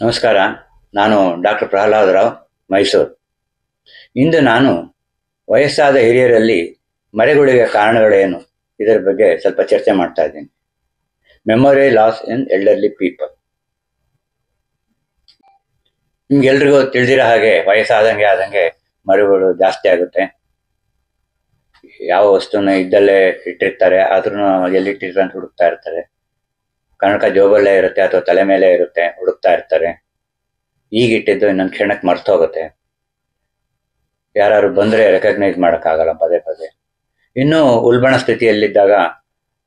ನಮಸ್ಕಾರ. ನಾನು ಡಾಕ್ಟರ್ ಪ್ರಹ್ಲಾದ್ ರಾವ್, ಮೈಸೂರು. ಇಂದು ನಾನು ವಯಸ್ಸಾದ ಹಿರಿಯರಲ್ಲಿ ಮರೆಗುಳಿಗೆ ಕಾರಣಗಳೇನು? ಇದರ ಬಗ್ಗೆ ಸ್ವಲ್ಪ ಚರ್ಚೆ ಮಾಡ್ತಾ ಇದ್ದೀನಿ. Memory loss in elderly people ನಿಮ್ಗೆಲ್ರಿಗೂ ತಿಳಿದಿರೋ ಹಾಗೆ ವಯಸ್ಸಾದಂಗೆ ಆದಂಗೆ ಮರೆಗಳು ಜಾಸ್ತಿ ಆಗುತ್ತೆ. ಯಾವ ವಸ್ತುನ ಇದ್ದಲ್ಲೇ ಇಟ್ಟಿರ್ತಾರೆ ಆದ್ರೂ ಎಲ್ಲಿಟ್ಟಿರ್ತಾರೆ ಅಂತ ಹುಡುಕ್ತಾ ಇರ್ತಾರೆ. ಕನಕ ಜೋಬಲ್ಲೇ ಇರುತ್ತೆ ಅಥವಾ ತಲೆ ಮೇಲೆ ಇರುತ್ತೆ, ಹುಡುಕ್ತಾ ಇರ್ತಾರೆ. ಈಗಿಟ್ಟಿದ್ದು ಇನ್ನೊಂದು ಕ್ಷಣಕ್ಕೆ ಮರ್ತು ಹೋಗುತ್ತೆ ಯಾರು ಬಂದ್ರೆ ರೆಕಗ್ನೈಸ್ ಮಾಡೋಕ್ಕಾಗಲ್ಲ ಪದೇ ಪದೇ. ಇನ್ನು ಉಲ್ಬಣ ಸ್ಥಿತಿಯಲ್ಲಿದ್ದಾಗ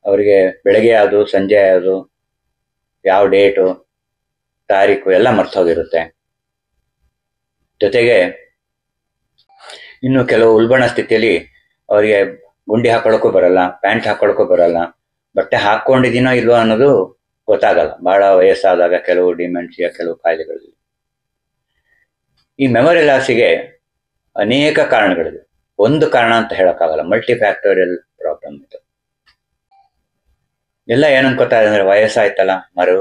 ಅವರಿಗೆ ಬೆಳಗ್ಗೆ ಯಾವುದು ಸಂಜೆ ಯಾವುದು ಯಾವ ಡೇಟು, ತಾರೀಕು ಎಲ್ಲ ಮರ್ತೋಗಿರುತ್ತೆ. ಜೊತೆಗೆ ಇನ್ನು ಕೆಲವು ಉಲ್ಬಣ ಸ್ಥಿತಿಯಲ್ಲಿ ಅವರಿಗೆ ಗುಂಡಿ ಹಾಕೊಳ್ಳೋಕ್ಕೂ ಬರಲ್ಲ, ಪ್ಯಾಂಟ್ ಹಾಕೊಳ್ಳೋಕ್ಕೂ ಬರಲ್ಲ. ಬಟ್ಟೆ ಹಾಕೊಂಡಿದ್ದೀನೋ ಇಲ್ವೋ ಅನ್ನೋದು ಗೊತ್ತಾಗಲ್ಲ. ಬಹಳ ವಯಸ್ಸಾದಾಗ ಕೆಲವು ಡಿಮೆನ್ಷಿಯಾ ಕೆಲವು ಕಾಯಿಲೆಗಳಲ್ಲಿ ಈ ಮೆಮೊರಿ ಲಾಸಿಗೆ ಅನೇಕ ಕಾರಣಗಳಿವೆ ಒಂದು ಕಾರಣ ಅಂತ ಹೇಳೋಕ್ಕಾಗಲ್ಲ. ಮಲ್ಟಿ ಫ್ಯಾಕ್ಟೋರಿಯಲ್ ಪ್ರಾಬ್ಲಮ್ ಇದು. ಎಲ್ಲ ಏನು ಗೊತ್ತಾಗಿದೆ ಅಂದರೆ ವಯಸ್ಸಾಯ್ತಲ್ಲ ಮರು,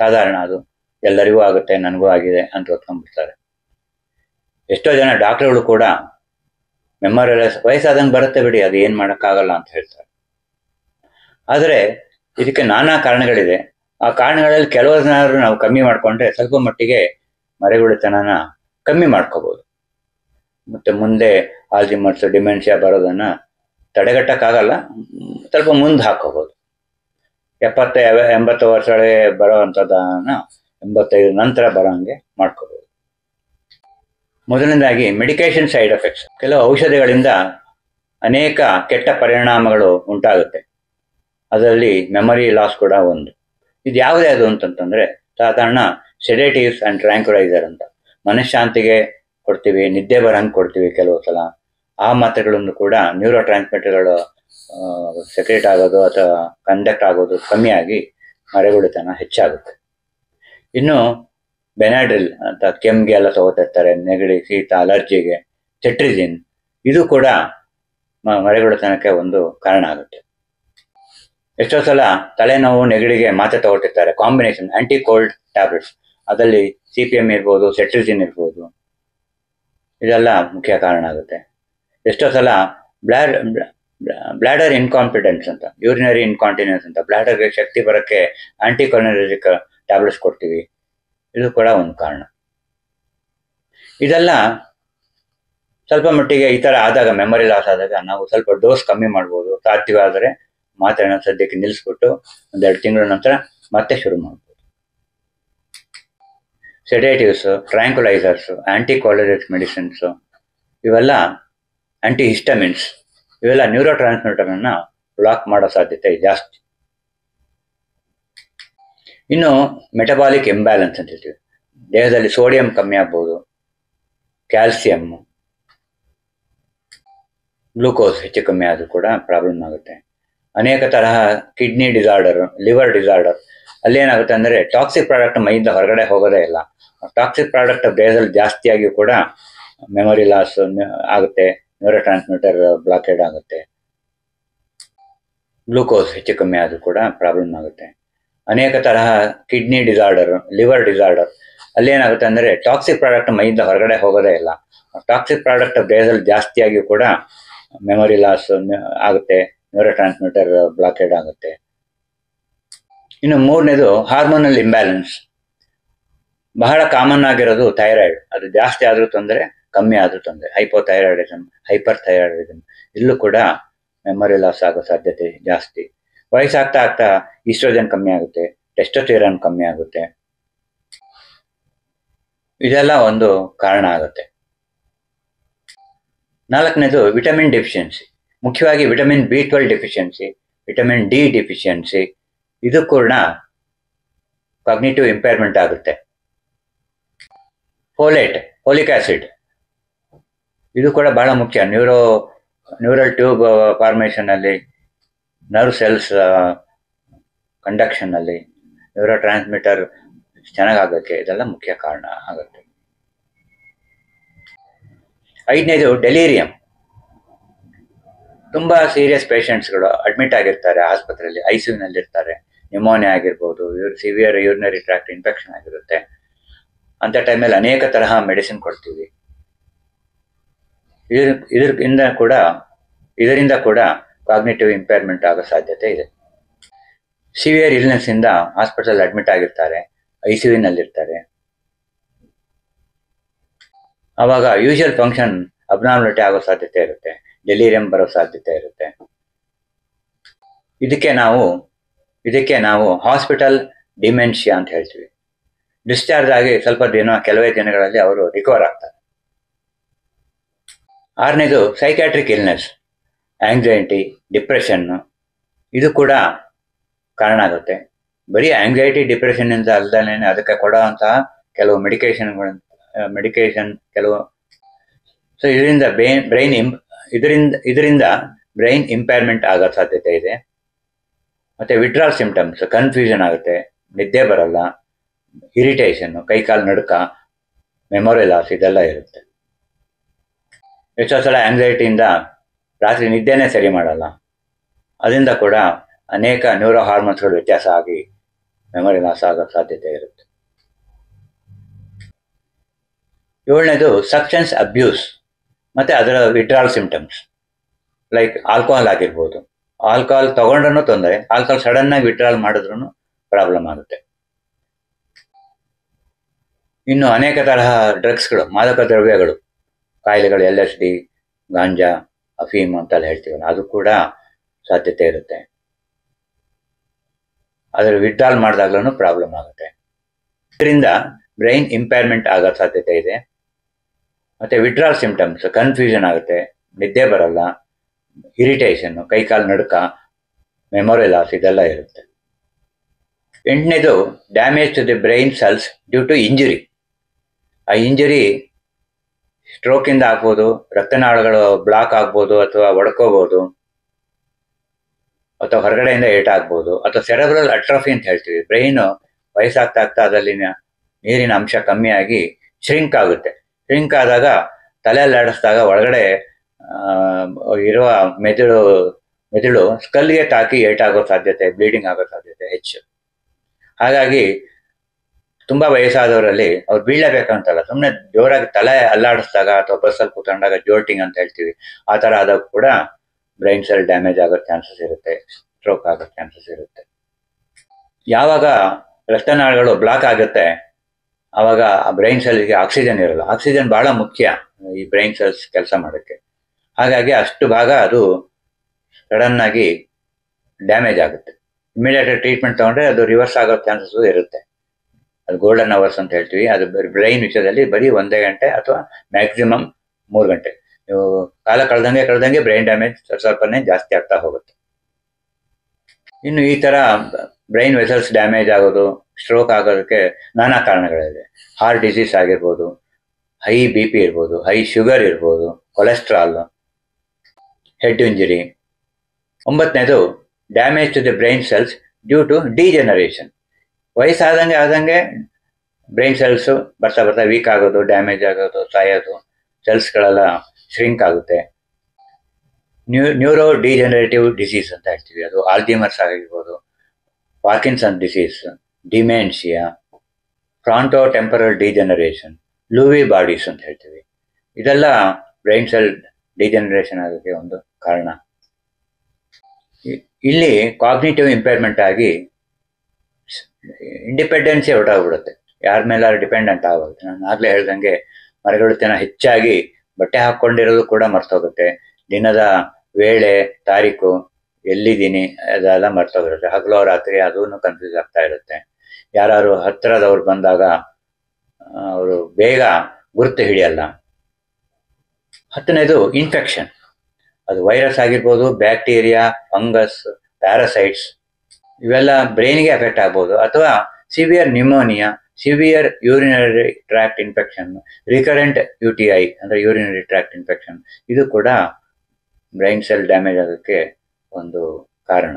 ಸಾಧಾರಣ ಅದು. ಎಲ್ಲರಿಗೂ ಆಗುತ್ತೆ, ನನಗೂ ಆಗಿದೆ ಅಂತ ಹೊತ್ಕೊಂಡ್ಬಿಡ್ತಾರೆ. ಎಷ್ಟೋ ಜನ ಡಾಕ್ಟರ್ಗಳು ಕೂಡ ಮೆಮೊರಿ ಲಾಸ್ ವಯಸ್ಸಾದಂಗೆ ಬರುತ್ತೆ ಬಿಡಿ, ಅದು ಏನು ಮಾಡೋಕ್ಕಾಗಲ್ಲ ಅಂತ ಹೇಳ್ತಾರೆ. ಆದರೆ ಇದಕ್ಕೆ ನಾನಾ ಕಾರಣಗಳಿದೆ. ಆ ಕಾರಣಗಳಲ್ಲಿ ಕೆಲವರನ್ನಾದ್ರೂ ನಾವು ಕಮ್ಮಿ ಮಾಡಿಕೊಂಡ್ರೆ ಸ್ವಲ್ಪ ಮಟ್ಟಿಗೆ ಮರೆಗುಳಿತನನ ಕಮ್ಮಿ ಮಾಡ್ಕೋಬಹುದು ಮತ್ತೆ ಮುಂದೆ ಆಲ್ಜಿಮರ್ಸ್ ಡಿಮೆನ್ಷಿಯಾ ಬರೋದನ್ನ ತಡೆಗಟ್ಟಕ್ಕಾಗಲ್ಲ, ಸ್ವಲ್ಪ ಮುಂದೆ ಹಾಕೋಬಹುದು ಎಪ್ಪತ್ತ, ಎಂಬತ್ತು ವರ್ಷಗಳಿಗೆ ಬರೋವಂಥದ್ದನ್ನ ಎಂಬತ್ತೈದು ನಂತರ ಬರೋಂಗೆ ಮಾಡ್ಕೋಬಹುದು ಮೊದಲನೇದಾಗಿ ಮೆಡಿಕೇಶನ್ ಸೈಡ್ ಎಫೆಕ್ಟ್ಸ್ ಕೆಲವು ಔಷಧಿಗಳಿಂದ ಅನೇಕ ಕೆಟ್ಟ ಪರಿಣಾಮಗಳು ಉಂಟಾಗುತ್ತೆ. ಅದರಲ್ಲಿ ಮೆಮರಿ ಲಾಸ್ ಕೂಡ ಒಂದು. ಇದು ಯಾವುದೇ ಅದು ಅಂತಂತಂದ್ರೆ, ಸಾಧಾರಣ ಸೆಡೇಟಿವ್ಸ್ ಅಂಡ್ ಟ್ರ್ಯಾಂಕ್ಯುಲೈಸರ್ ಅಂತ. ಮನಃಶಾಂತಿಗೆ ಕೊಡ್ತೀವಿ, ನಿದ್ದೆ ಬರಂಗೆ ಕೊಡ್ತೀವಿ ಕೆಲವು ಸಲ. ಆ ಮಾತ್ರೆಗಳನ್ನು ಕೂಡ ನ್ಯೂರೋ ಟ್ರಾನ್ಸ್ಮಿಟರ್ಗಳು ಸೆಕ್ರೇಟ್ ಆಗೋದು ಅಥವಾ ಕಂಡಕ್ಟ್ ಆಗೋದು ಕಮ್ಮಿಯಾಗಿ ಮರೆಗುಳಿತನ ಹೆಚ್ಚಾಗುತ್ತೆ. ಇನ್ನು ಬೆನಾಡ್ರಿಲ್ ಅಂತ ಕೆಮ್ಗೆ ಎಲ್ಲ ತಗೋತಿರ್ತಾರೆ, ನೆಗಡಿ, ಶೀತ ಅಲರ್ಜಿಗೆ ಸೆಟ್ರಿಜಿನ್ ಇದು ಕೂಡ ಮರೆಗುಳಿತನಕ್ಕೆ ಒಂದು ಕಾರಣ ಆಗುತ್ತೆ. ಎಷ್ಟೋ ಸಲ ತಲೆನೋವು, ನೆಗಡಿಗೆ ಮಾತ್ರೆ ತಗೊಳ್ತಿರ್ತಾರೆ. ಕಾಂಬಿನೇಷನ್ ಆಂಟಿ ಕೋಲ್ಡ್ ಟ್ಯಾಬ್ಲೆಟ್ಸ್ ಅದರಲ್ಲಿ ಸಿ ಪಿ ಎಂ ಇರ್ಬೋದು ಸೆಟ್ರಿಜಿನ್ ಇರ್ಬೋದು. ಇದೆಲ್ಲ ಮುಖ್ಯ ಕಾರಣ ಆಗುತ್ತೆ. ಎಷ್ಟೋ ಸಲ ಬ್ಲ್ಯಾಡ್ ಬ್ಲ್ಯಾಡರ್ ಇನ್ಕಾನ್ಫಿಡೆನ್ಸ್ ಅಂತ ಯೂರಿನರಿ ಇನ್ಕಾಂಟಿನೆನ್ಸ್ ಅಂತ ಬ್ಲ್ಯಾಡರ್ಗೆ ಶಕ್ತಿ ಬರೋಕ್ಕೆ ಆಂಟಿ ಕೊಲನರಿಕ್ ಟ್ಯಾಬ್ಲೆಟ್ಸ್ ಕೊಡ್ತೀವಿ. ಇದು ಕೂಡ ಒಂದು ಕಾರಣ. ಇದೆಲ್ಲ ಸ್ವಲ್ಪ ಮಟ್ಟಿಗೆ ಈ ಥರ ಆದಾಗ ಮೆಮೊರಿ ಲಾಸ್ ಆದಾಗ ನಾವು ಸ್ವಲ್ಪ ಡೋಸ್ ಕಮ್ಮಿ ಮಾಡ್ಬೋದು. ಸಾಧ್ಯವಾದರೆ ಮಾತ್ರೆನ ಸದ್ಯಕ್ಕೆ ನಿಲ್ಲಿಸ್ಬಿಟ್ಟು ಒಂದೆರಡು ತಿಂಗಳ ನಂತರ ಮತ್ತೆ ಶುರು ಮಾಡ್ಬೋದು. ಸೆಡೇಟಿವ್ಸ್ ಟ್ರ್ಯಾಂಕ್ಯುಲೈಸರ್ಸ್ ಆಂಟಿ ಕೋಲರೇಟ್ ಮೆಡಿಸಿನ್ಸ್ ಇವೆಲ್ಲ ಆಂಟಿ ಹಿಸ್ಟಮಿನ್ಸ್ ಇವೆಲ್ಲ ನ್ಯೂರೋ ಟ್ರಾನ್ಸ್ಮಿಟರ್ನ ಬ್ಲಾಕ್ ಮಾಡೋ ಸಾಧ್ಯತೆ ಜಾಸ್ತಿ. ಇನ್ನು ಮೆಟಬಾಲಿಕ್ ಇಂಬ್ಯಾಲೆನ್ಸ್ ಅಂತ ಹೇಳ್ತೀವಿ. ದೇಹದಲ್ಲಿ ಸೋಡಿಯಂ ಕಮ್ಮಿ ಆಗ್ಬೋದು ಕ್ಯಾಲ್ಸಿಯಂ ಗ್ಲೂಕೋಸ್ ಹೆಚ್ಚು ಕಮ್ಮಿ ಆದರೂ ಕೂಡ ಪ್ರಾಬ್ಲಮ್ ಆಗುತ್ತೆ. ಅನೇಕ ತರಹ ಕಿಡ್ನಿ ಡಿಸಾರ್ಡರ್, ಲಿವರ್ ಡಿಸಾರ್ಡರ್. ಅಲ್ಲೇನಾಗುತ್ತೆ ಅಂದರೆ ಟಾಕ್ಸಿಕ್ ಪ್ರಾಡಕ್ಟ್ ಮೈಯಿಂದ ಹೊರಗಡೆ ಹೋಗೋದೇ ಇಲ್ಲ. ಟಾಕ್ಸಿಕ್ ಪ್ರಾಡಕ್ಟ್ ದೇಹದಲ್ಲಿ ಜಾಸ್ತಿಯಾಗಿ ಕೂಡ ಮೆಮೊರಿ ಲಾಸ್ ಆಗುತ್ತೆ ನ್ಯೂರೋ ಟ್ರಾನ್ಸ್ಮಿಟರ್ ಬ್ಲಾಕೇಡ್ ಆಗುತ್ತೆ. ಗ್ಲೂಕೋಸ್ ಹೆಚ್ಚು ಕಮ್ಮಿ ಆದರೂ ಕೂಡ ಪ್ರಾಬ್ಲಮ್ ಆಗುತ್ತೆ. ಅನೇಕ ತರಹ ಕಿಡ್ನಿ ಡಿಸಾರ್ಡರ್, ಲಿವರ್ ಡಿಸಾರ್ಡರ್. ಅಲ್ಲೇನಾಗುತ್ತೆ ಅಂದರೆ ಟಾಕ್ಸಿಕ್ ಪ್ರಾಡಕ್ಟ್ ಮೈಯಿಂದ ಹೊರಗಡೆ ಹೋಗೋದೇ ಇಲ್ಲ. ಟಾಕ್ಸಿಕ್ ಪ್ರಾಡಕ್ಟ್ ದೇಹದಲ್ಲಿ ಜಾಸ್ತಿಯಾಗಿ ಕೂಡ ಮೆಮೊರಿ ಲಾಸ್ ಆಗುತ್ತೆ. ನ್ಯೂರೋ ಟ್ರಾನ್ಸ್ಮಿಟರ್ ಬ್ಲಾಕೇಡ್ ಆಗುತ್ತೆ. ಇನ್ನು ಮೂರನೇದು ಹಾರ್ಮೋನಲ್ ಇಂಬ್ಯಾಲೆನ್ಸ್ ಬಹಳ ಕಾಮನ್ ಆಗಿರೋದು ಥೈರಾಯ್ಡ್ ಅದು ಜಾಸ್ತಿ ಆದರೂ ತೊಂದರೆ, ಕಮ್ಮಿ ಆದರೂ ತೊಂದರೆ. ಹೈಪೋಥೈರಾಯ್ಡಿಸಮ್ ಹೈಪರ್ ಥೈರಾಯ್ಡಿಸಮ್ ಇಲ್ಲೂ ಕೂಡ ಮೆಮೊರಿ ಲಾಸ್ ಆಗೋ ಸಾಧ್ಯತೆ ಜಾಸ್ತಿ. ವಯಸ್ಸಾಗ್ತಾ ಆಗ್ತಾ ಈಸ್ಟ್ರೋಜನ್ ಕಮ್ಮಿ ಆಗುತ್ತೆ ಟೆಸ್ಟೋಸ್ಟಿರಾನ್ ಕಮ್ಮಿ ಆಗುತ್ತೆ. ಇದೆಲ್ಲ ಒಂದು ಕಾರಣ ಆಗುತ್ತೆ. ನಾಲ್ಕನೇದು ವಿಟಮಿನ್ ಡೆಫಿಷಿಯನ್ಸಿ ಮುಖ್ಯವಾಗಿ vitamin B twelve deficiency vitamin D deficiency ಇದು ಕೂಡ ಕಾಗ್ನಿಟಿವ್ ಇಂಪೇರ್ಮೆಂಟ್ ಆಗುತ್ತೆ. ಫೋಲೇಟ್ ಫೋಲಿಕ್ ಆಸಿಡ್ ಇದು ಕೂಡ ಬಹಳ ಮುಖ್ಯ. ನ್ಯೂರೋ ನ್ಯೂರಲ್ ಟ್ಯೂಬ್ ಫಾರ್ಮೇಷನ್ ಅಲ್ಲಿ ನರ್ವ್ ಸೆಲ್ಸ್ ಕಂಡಕ್ಷನ್ ಅಲ್ಲಿ ನ್ಯೂರೋ ಟ್ರಾನ್ಸ್ಮಿಟರ್ ಚೆನ್ನಾಗಾಗಕ್ಕೆ ಇದೆಲ್ಲ ಮುಖ್ಯ ಕಾರಣ ಆಗುತ್ತೆ. ಐದನೇದು ಡೆಲೀರಿಯಂ ತುಂಬಾ ಸೀರಿಯಸ್ ಪೇಷಂಟ್ಸ್ಗಳು ಅಡ್ಮಿಟ್ ಆಗಿರ್ತಾರೆ ಆಸ್ಪತ್ರೆಯಲ್ಲಿ ಐ ನಲ್ಲಿ ಇರ್ತಾರೆ ನ್ಯೂಮೋನಿಯಾ ಆಗಿರ್ಬೋದು ಸಿವಿಯರ್ ಯೂರಿನರಿ ಟ್ರಾಕ್ಟ್ ಇನ್ಫೆಕ್ಷನ್ ಆಗಿರುತ್ತೆ. ಅಂತ ಟೈಮಲ್ಲಿ ಅನೇಕ ತರಹ ಮೆಡಿಸಿನ್ ಕೊಡ್ತೀವಿ. ಇದ್ರ, ಇದರಿಂದ ಕೂಡ ಇದರಿಂದ ಕೂಡ ಕಾಗ್ನೇಟಿವ್ ಇಂಪೇರ್ಮೆಂಟ್ ಆಗೋ ಸಾಧ್ಯತೆ ಇದೆ. ಸಿವಿಯರ್ ಇಲ್ನೆಸ್ ಇಂದ ಹಾಸ್ಪಿಟಲ್ ಅಡ್ಮಿಟ್ ಆಗಿರ್ತಾರೆ ಐ ಸಿ ಇರ್ತಾರೆ ಅವಾಗ ಯೂಶುವಲ್ ಫಂಕ್ಷನ್ ಅಬ್ನಾರ್ಮಲಿಟಿ ಆಗೋ ಸಾಧ್ಯತೆ ಇರುತ್ತೆ. ಡೆಲಿರಿಯಂ ಬರೋ ಸಾಧ್ಯತೆ ಇರುತ್ತೆ. ಇದಕ್ಕೆ ನಾವು ಇದಕ್ಕೆ ನಾವು ಹಾಸ್ಪಿಟಲ್ ಡಿಮೆನ್ಷಿಯಾ ಅಂತ ಹೇಳ್ತೀವಿ. ಡಿಸ್ಚಾರ್ಜ್ ಆಗಿ ಸ್ವಲ್ಪ ದಿನ, ಕೆಲವೇ ದಿನಗಳಲ್ಲಿ ಅವರು ರಿಕವರ್ ಆಗ್ತಾರೆ. ಆರನೇದು ಸೈಕ್ಯಾಟ್ರಿಕ್ ಇಲ್ನೆಸ್ ಆಂಗ್ಸೈಟಿ ಡಿಪ್ರೆಷನ್ನು ಇದು ಕೂಡ ಕಾರಣ ಆಗುತ್ತೆ. ಬರೀ ಆಂಗ್ಸೈಟಿ ಡಿಪ್ರೆಷನ್ ಇಂದ ಅದಕ್ಕೆ ಅದಕ್ಕೆ ಅಂತಹ ಕೆಲವು ಮೆಡಿಕೇಶನ್ಗಳು ಮೆಡಿಕೇಶನ್ ಕೆಲವು ಸೊ ಇದರಿಂದ ಬ್ರೈನ್ ಬ್ರೈನ್ ಇದರಿಂದ ಇದರಿಂದ ಬ್ರೈನ್ ಇಂಪೈರ್ಮೆಂಟ್ ಆಗೋ ಸಾಧ್ಯತೆ ಇದೆ. ಮತ್ತೆ ವಿಡ್ರಾಲ್ ಸಿಂಪ್ಟಮ್ಸ್ ಕನ್ಫ್ಯೂಷನ್ ಆಗುತ್ತೆ, ನಿದ್ದೆ ಬರಲ್ಲ ಇರಿಟೇಷನ್ ಕೈಕಾಲು ನಡುಕ ಮೆಮೊರಿ ಲಾಸ್ ಇದೆಲ್ಲ ಇರುತ್ತೆ. ಎಷ್ಟೋ ಸಲ ಆಂಗ್ಸೈಟಿಯಿಂದ ರಾತ್ರಿ ನಿದ್ದೆನೇ ಸರಿ ಮಾಡಲ್ಲ. ಅದರಿಂದ ಕೂಡ ಅನೇಕ ನ್ಯೂರೋ ಹಾರ್ಮೋನ್ಸ್ಗಳು ವ್ಯತ್ಯಾಸ ಆಗಿ ಮೆಮೊರಿ ಲಾಸ್ ಆಗೋ ಸಾಧ್ಯತೆ ಇರುತ್ತೆ. ಏಳನೇದು ಸಕ್ಷನ್ಸ್ ಅಬ್ಯೂಸ್ ಮತ್ತೆ ಅದರ ವಿಡ್ರಾಲ್ ಸಿಂಪ್ಟಮ್ಸ್ ಲೈಕ್ ಆಲ್ಕೋಹಾಲ್ ಆಗಿರ್ಬೋದು. ಆಲ್ಕೋಹಾಲ್ ತಗೊಂಡ್ರೂ ತೊಂದರೆ ಆಲ್ಕೋಹಾಲ್ ಸಡನ್ ಆಗಿ ವಿಡ್ರಾಲ್ ಮಾಡಿದ್ರು ಪ್ರಾಬ್ಲಮ್ ಆಗುತ್ತೆ. ಇನ್ನು ಅನೇಕ ತರಹ ಡ್ರಗ್ಸ್ಗಳು ಮಾದಕ ದ್ರವ್ಯಗಳು, ಕಾಯಿಲೆಗಳು ಎಲ್ ಎಸ್ ಡಿ ಗಾಂಜಾ, ಅಫೀಮ್ ಅಂತೆಲ್ಲ ಹೇಳ್ತೀವಲ್ಲ, ಅದು ಕೂಡ ಸಾಧ್ಯತೆ ಇರುತ್ತೆ. ಅದರ ವಿಡ್ರಾಲ್ ಮಾಡಿದಾಗ್ಲೂ ಪ್ರಾಬ್ಲಮ್ ಆಗುತ್ತೆ. ಇದರಿಂದ ಬ್ರೈನ್ ಇಂಪೇರ್ಮೆಂಟ್ ಆಗೋ ಸಾಧ್ಯತೆ ಇದೆ. ಮತ್ತೆ ವಿಡ್ರಾಲ್ ಸಿಂಪ್ಟಮ್ಸ್ ಕನ್ಫ್ಯೂಷನ್ ಆಗುತ್ತೆ, ನಿದ್ದೆ ಬರಲ್ಲ ಇರಿಟೇಷನ್ ಕೈಕಾಲು ನಡುಕ ಮೆಮೊರಿ ಲಾಸ್ ಇದೆಲ್ಲ ಇರುತ್ತೆ. ಎಂಟನೇದು damage to the brain cells due to injury ಆ ಇಂಜುರಿ ಸ್ಟ್ರೋಕಿಂದ ಆಗ್ಬೋದು, ರಕ್ತನಾಳಗಳು ಬ್ಲಾಕ್ ಆಗ್ಬೋದು ಅಥವಾ ಒಡ್ಕೋಬೋದು, ಅಥವಾ ಹೊರಗಡೆಯಿಂದ ಏಟಾಗ್ಬೋದು ಅಥವಾ ಸೆರೆಬ್ರಲ್ ಅಟ್ರೋಫಿ ಅಂತ ಹೇಳ್ತೀವಿ. ಬ್ರೈನ್ ವಯಸ್ಸಾಗ್ತಾ ಆಗ್ತಾ ಅದರಲ್ಲಿ ನೀರಿನ ಅಂಶ ಕಮ್ಮಿಯಾಗಿ ಶ್ರಿಂಕ್ ಆಗುತ್ತೆ. ಶ್ರಿಂಕ್ ಆದಾಗ ತಲೆಯಲ್ಲಿ ಆಡಿಸಿದಾಗ ಒಳಗಡೆ ಇರುವ ಮೆದುಳು ಮೆದುಳು ಸ್ಕಲ್ಗೆ ತಾಕಿ ಏಟಾಗೋ ಸಾಧ್ಯತೆ ಬ್ಲೀಡಿಂಗ್ ಆಗೋ ಸಾಧ್ಯತೆ ಹೆಚ್ಚು. ಹಾಗಾಗಿ ತುಂಬಾ ವಯಸ್ಸಾದವರಲ್ಲಿ ಅವ್ರು ಬೀಳಲೇಬೇಕಂತಲ್ಲ ಸುಮ್ಮನೆ ಜೋರಾಗಿ ತಲೆ ಅಲ್ಲಾಡಿಸಿದಾಗ ಅಥವಾ ಬಸ್ಸಲ್ಲಿ ಕೂತ್ಕೊಂಡಾಗ ಜೋಲ್ಟಿಂಗ್ ಅಂತ ಹೇಳ್ತೀವಿ, ಆ ಥರ ಆದಾಗ ಕೂಡ ಬ್ರೈನ್ ಸೆಲ್ ಡ್ಯಾಮೇಜ್ ಆಗೋ ಚಾನ್ಸಸ್ ಇರುತ್ತೆ ಸ್ಟ್ರೋಕ್ ಆಗೋ ಚಾನ್ಸಸ್ ಇರುತ್ತೆ. ಯಾವಾಗ ರಕ್ತನಾಳಗಳು ಬ್ಲಾಕ್ ಆಗುತ್ತೆ ಆವಾಗ ಆ ಬ್ರೈನ್ ಸೆಲ್ಗೆ ಆಕ್ಸಿಜನ್ ಇರಲ್ಲ. ಆಕ್ಸಿಜನ್ ಬಹಳ ಮುಖ್ಯ, ಈ ಬ್ರೈನ್ ಸೆಲ್ಸ್ ಕೆಲಸ ಮಾಡೋಕ್ಕೆ. ಹಾಗಾಗಿ ಅಷ್ಟು ಭಾಗ ಅದು ಸಡನ್ ಆಗಿ ಡ್ಯಾಮೇಜ್ ಆಗುತ್ತೆ. ಇಮಿಡಿಯೇಟ್ ಟ್ರೀಟ್ಮೆಂಟ್ ತಗೊಂಡ್ರೆ ಅದು ರಿವರ್ಸ್ ಆಗೋ ಚಾನ್ಸಸ್ ಇರುತ್ತೆ. ಅದು ಗೋಲ್ಡನ್ ಅವರ್ಸ್ ಅಂತ ಹೇಳ್ತೀವಿ. ಅದು ಬ್ರೈನ್ ವಿಷಯದಲ್ಲಿ ಬರೀ ಒಂದೇ ಗಂಟೆ ಅಥವಾ ಮ್ಯಾಕ್ಸಿಮಮ್ ಮೂರು ಗಂಟೆ. ನೀವು ಕಾಲ ಕಳೆದಂಗೆ ಕಳೆದಂಗೆ ಬ್ರೈನ್ ಡ್ಯಾಮೇಜ್ ಸ್ವಲ್ಪನೇ ಜಾಸ್ತಿ ಆಗ್ತಾ ಹೋಗುತ್ತೆ. ಇನ್ನು ಈ ತರ ಬ್ರೈನ್ ವೆಸಲ್ಸ್ ಡ್ಯಾಮೇಜ್ ಆಗೋದು ಸ್ಟ್ರೋಕ್ ಆಗೋದಕ್ಕೆ ನಾನಾ ಕಾರಣಗಳಿದೆ ಹಾರ್ಟ್ ಡಿಸೀಸ್ ಆಗಿರ್ಬೋದು ಹೈ ಬಿ ಪಿ ಇರ್ಬೋದು ಹೈ ಶುಗರ್ ಇರ್ಬೋದು cholesterol head injury ಒಂಬತ್ತನೇದು damage to the brain cells due to degeneration ವಯಸ್ಸಾದಂಗೆ ಆದಂಗೆ ಬ್ರೈನ್ ಸೆಲ್ಸ್ ಬರ್ತಾ ಬರ್ತಾ ವೀಕ್ ಆಗೋದು ಡ್ಯಾಮೇಜ್ ಆಗೋದು, ಸಾಯೋದು ಸೆಲ್ಸ್ಗಳೆಲ್ಲ ಶ್ರಿಂಕ್ ಆಗುತ್ತೆ. ನ್ಯೂ ನ್ಯೂರೋ ಡಿಜೆನರೇಟಿವ್ ಡಿಸೀಸ್ ಅಂತ ಹೇಳ್ತೀವಿ. ಅದು ಆಲ್ಜಿಮರ್ಸ್ ಆಗಿರ್ಬೋದು, Parkinson disease dementia fronto temporal degeneration, Lewy bodies ಅಂತ ಹೇಳ್ತೀವಿ. ಇದೆಲ್ಲ ಬ್ರೈನ್ ಸೆಲ್ ಡಿಜನರೇಷನ್ ಆಗೋಕ್ಕೆ ಒಂದು ಕಾರಣ. ಇಲ್ಲಿ ಕಾಗ್ನಿಟಿವ್ ಇಂಪೇರ್ಮೆಂಟ್ ಆಗಿ ಇಂಡಿಪೆಂಡೆನ್ಸಿ ಹೊರಟಾಗ್ಬಿಡುತ್ತೆ. ಯಾರ ಮೇಲಾದ್ರು ಡಿಪೆಂಡೆಂಟ್ ಆಗುತ್ತೆ ನಾನು ಆಗಲೇ ಹೇಳ್ದಂಗೆ ಮರಗಳ ಹೆಚ್ಚಾಗಿ ಬಟ್ಟೆ ಹಾಕೊಂಡಿರೋದು ಕೂಡ ಮರ್ತೋಗುತ್ತೆ. ದಿನದ ವೇಳೆ, ತಾರೀಕು, ಎಲ್ಲಿದ್ದೀನಿ, ಅದೆಲ್ಲ ಮರ್ತೋಗಿರುತ್ತೆ. ಹಗಲೋ ರಾತ್ರಿ ಅದೂ ಕನ್ಫ್ಯೂಸ್ ಆಗ್ತಾ ಇರುತ್ತೆ. ಯಾರು ಹತ್ತಿರದವ್ರು ಬಂದಾಗ ಅವರು ಬೇಗ ಗುರುತು ಹಿಡಿಯಲ್ಲ. ಹತ್ತನೇದು ಇನ್ಫೆಕ್ಷನ್ ಅದು ವೈರಸ್ ಆಗಿರ್ಬೋದು ಬ್ಯಾಕ್ಟೀರಿಯಾ ಫಂಗಸ್ ಪ್ಯಾರಸೈಟ್ಸ್ ಇವೆಲ್ಲ ಬ್ರೈನ್ಗೆ ಎಫೆಕ್ಟ್ ಆಗ್ಬೋದು. ಅಥವಾ severe pneumonia severe urinary tract infection recurrent U T I ಅಂದರೆ ಯೂರಿನರಿ ಟ್ರ್ಯಾಕ್ಟ್ ಇನ್ಫೆಕ್ಷನ್ ಇದು ಕೂಡ ಬ್ರೈನ್ ಸೆಲ್ ಡ್ಯಾಮೇಜ್ ಆಗೋಕ್ಕೆ ಒಂದು ಕಾರಣ.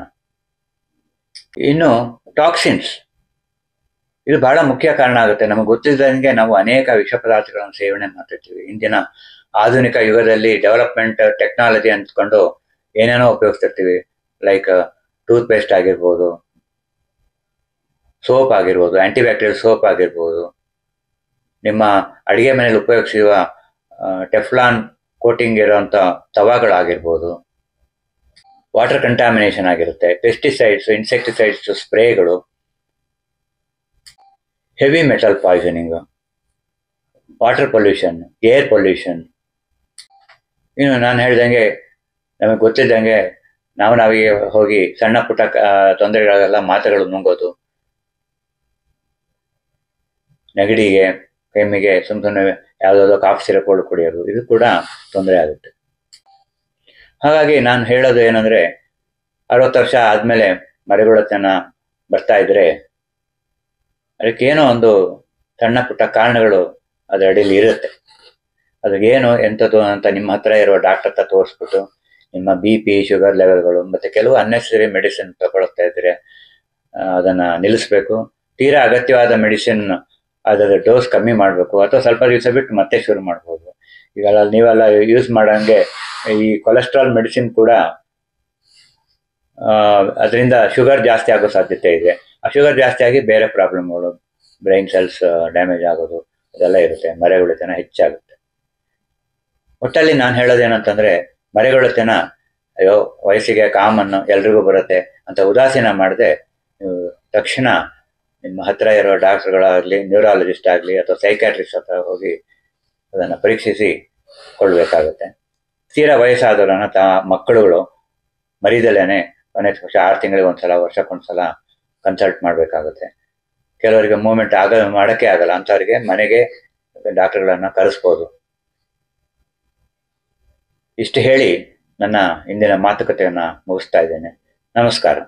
ಇನ್ನು ಟಾಕ್ಸಿನ್ಸ್ ಇದು ಬಹಳ ಮುಖ್ಯ ಕಾರಣ ಆಗುತ್ತೆ. ನಮಗೆ ಗೊತ್ತಿದ್ದಂಗೆ ನಾವು ಅನೇಕ ವಿಷ ಪದಾರ್ಥಗಳನ್ನು ಸೇವನೆ ಮಾಡ್ತಿರ್ತೀವಿ. ಇಂದಿನ ಆಧುನಿಕ ಯುಗದಲ್ಲಿ ಡೆವಲಪ್ಮೆಂಟ್ ಟೆಕ್ನಾಲಜಿ ಅಂದ್ಕೊಂಡು ಏನೇನೋ ಉಪಯೋಗಿಸ್ತಿರ್ತೀವಿ. ಲೈಕ್ ಟೂತ್ ಪೇಸ್ಟ್ ಆಗಿರ್ಬೋದು ಸೋಪ್ ಆಗಿರ್ಬೋದು ಆಂಟಿಬ್ಯಾಕ್ಟೀರಿಯಲ್ ಸೋಪ್ ಆಗಿರ್ಬೋದು. ನಿಮ್ಮ ಅಡಿಗೆ ಮನೆಯಲ್ಲಿ ಉಪಯೋಗಿಸುವ ಟೆಫ್ಲಾನ್ ಕೋಟಿಂಗ್ ಇರುವಂಥ ತವಾಗಳಾಗಿರ್ಬೋದು. ವಾಟರ್ ಕಂಟಾಮಿನೇಷನ್ ಆಗಿರುತ್ತೆ. Pesticides insecticides ಸ್ಪ್ರೇಗಳು heavy metal poisoning water pollution air pollution ಇನ್ನು ನಾನು ಹೇಳ್ದಂಗೆ, ನಮಗೆ ಗೊತ್ತಿದ್ದಂಗೆ ನಾವು ನಾವಿಗೆ ಹೋಗಿ ಸಣ್ಣ ಪುಟ್ಟ ತೊಂದರೆ ತೊಂದರೆಗಳಿಗೆಲ್ಲ ಮಾತ್ರೆಗಳು ನುಂಗೋದು. ನೆಗಡಿಗೆ, ಕೆಮ್ಮಿಗೆ, ಸುಮ್ ಸುಮ್ಮನೆ ಯಾವುದಾದ್ರು ಕಾಫ್ ಸಿರಪ್ಗಳು ಕುಡಿಯೋದು, ಇದು ಕೂಡ ತೊಂದರೆ ಆಗುತ್ತೆ. ಹಾಗಾಗಿ ನಾನು ಹೇಳೋದು ಏನಂದ್ರೆ, ಅರವತ್ತು ವರ್ಷ ಆದಮೇಲೆ ಮರೆಗೊಳತನ ಬರ್ತಾ ಇದ್ರೆ ಅದಕ್ಕೇನೋ ಒಂದು ಸಣ್ಣ ಪುಟ್ಟ ಕಾರಣಗಳು ಅದರ ಅಡಿಯಲ್ಲಿ ಇರುತ್ತೆ. ಅದಕ್ಕೇನು ಎಂಥದ್ದು ಅಂತ ನಿಮ್ಮ ಹತ್ರ ಇರುವ ಡಾಕ್ಟರ್ ಹತ್ರ ತೋರಿಸ್ಬಿಟ್ಟು ನಿಮ್ಮ ಬಿ ಪಿ ಶುಗರ್ ಲೆವೆಲ್ಗಳು ಮತ್ತೆ ಕೆಲವು ಅನ್ನೆಸರಿ ಮೆಡಿಸಿನ್ ತಗೊಳ್ತಾ ಇದ್ರೆ ಅದನ್ನ ನಿಲ್ಲಿಸ್ಬೇಕು. ತೀರಾ ಅಗತ್ಯವಾದ ಮೆಡಿಸಿನ್ ಅದರ ಡೋಸ್ ಕಮ್ಮಿ ಮಾಡಬೇಕು. ಅಥವಾ ಸ್ವಲ್ಪ ದಿವಸ ಬಿಟ್ಟು ಮತ್ತೆ ಶುರು ಮಾಡ್ಬೋದು. ಈಗ ನೀವೆಲ್ಲ ಯೂಸ್ ಮಾಡೋಂಗೆ ಈ ಕೊಲೆಸ್ಟ್ರಾಲ್ ಮೆಡಿಸಿನ್ ಕೂಡ ಅದರಿಂದ ಶುಗರ್ ಜಾಸ್ತಿ ಆಗೋ ಸಾಧ್ಯತೆ ಇದೆ. ಶುಗರ್ ಜಾಸ್ತಿ ಆಗಿ ಬೇರೆ ಪ್ರಾಬ್ಲಮ್ಗಳು ಬ್ರೈನ್ ಸೆಲ್ಸ್ ಡ್ಯಾಮೇಜ್ ಆಗೋದು, ಅದೆಲ್ಲ ಇರುತ್ತೆ. ಮರೆಗೊಳಿತನ ಹೆಚ್ಚಾಗುತ್ತೆ. ಒಟ್ಟಲ್ಲಿ ನಾನು ಹೇಳೋದೇನಂತಂದ್ರೆ ಮರೆಗೊಳಿತನ ಅಯ್ಯೋ, ವಯಸ್ಸಿಗೆ ಕಾಮನ್ನು ಎಲ್ರಿಗೂ ಬರುತ್ತೆ ಅಂತ ಉದಾಸೀನ ಮಾಡದೆ ತಕ್ಷಣ ನಿಮ್ಮ ಹತ್ರ ಇರೋ ಡಾಕ್ಟರ್ಗಳಾಗಲಿ ನ್ಯೂರಾಲಜಿಸ್ಟ್ ಆಗಲಿ ಅಥವಾ ಸೈಕ್ಯಾಟ್ರಿಸ್ಟ್ ಹತ್ರ ಹೋಗಿ ಅದನ್ನು ಪರೀಕ್ಷಿಸಿ ಕೊಳ್ಬೇಕಾಗುತ್ತೆ ತೀರಾ ವಯಸ್ಸಾದವರನ್ನ ತ, ಮಕ್ಕಳುಗಳು ಮರಿದಲೇನೆ ಕೊನೆ ವರ್ಷ, ಆರು ತಿಂಗಳಿಗೆ ಒಂದ್ಸಲ, ವರ್ಷಕ್ಕೊಂದ್ಸಲ ಕನ್ಸಲ್ಟ್ ಮಾಡಬೇಕಾಗುತ್ತೆ. ಕೆಲವರಿಗೆ ಮೂವ್ಮೆಂಟ್ ಆಗ ಮಾಡೋಕ್ಕೆ ಆಗಲ್ಲ. ಅಂಥವ್ರಿಗೆ ಮನೆಗೆ ಡಾಕ್ಟರ್ಗಳನ್ನು ಕರೆಸ್ಬೋದು. ಇಷ್ಟು ಹೇಳಿ ನನ್ನ ಇಂದಿನ ಮಾತುಕತೆಯನ್ನು ಮುಗಿಸ್ತಾ ಇದ್ದೇನೆ. ನಮಸ್ಕಾರ.